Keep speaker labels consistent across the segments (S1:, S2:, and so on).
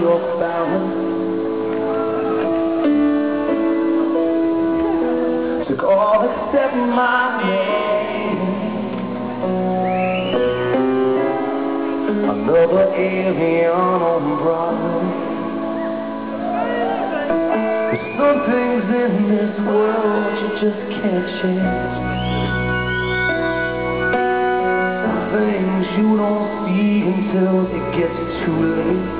S1: your balance. Took all except my name. Another alien on Broadway. There's some things in this world you just can't change. Things you don't see until it gets too late.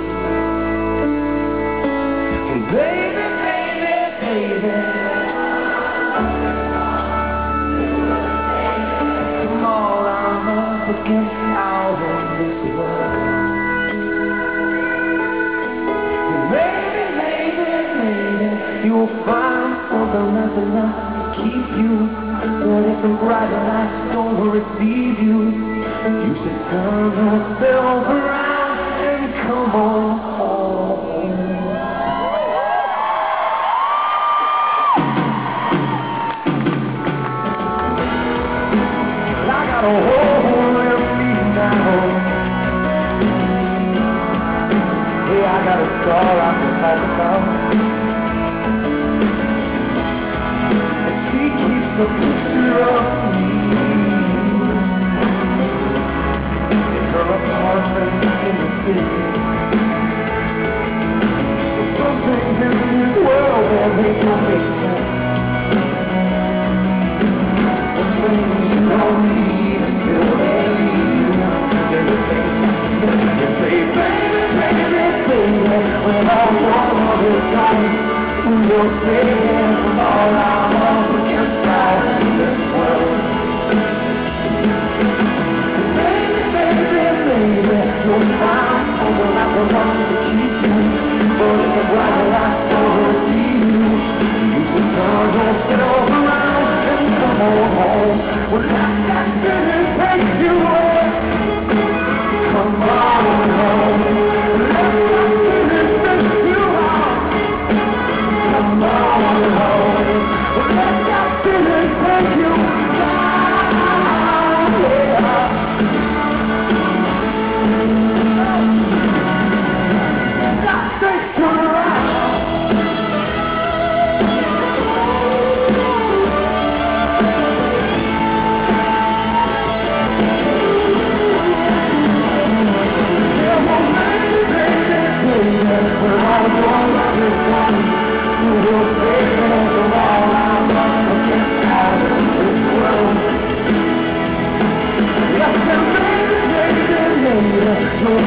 S1: Against out in this world. Maybe, maybe, maybe you'll find something enough to keep you. But if the lights don't receive you, you should turn and come on home. I got a war is done, you'll Oh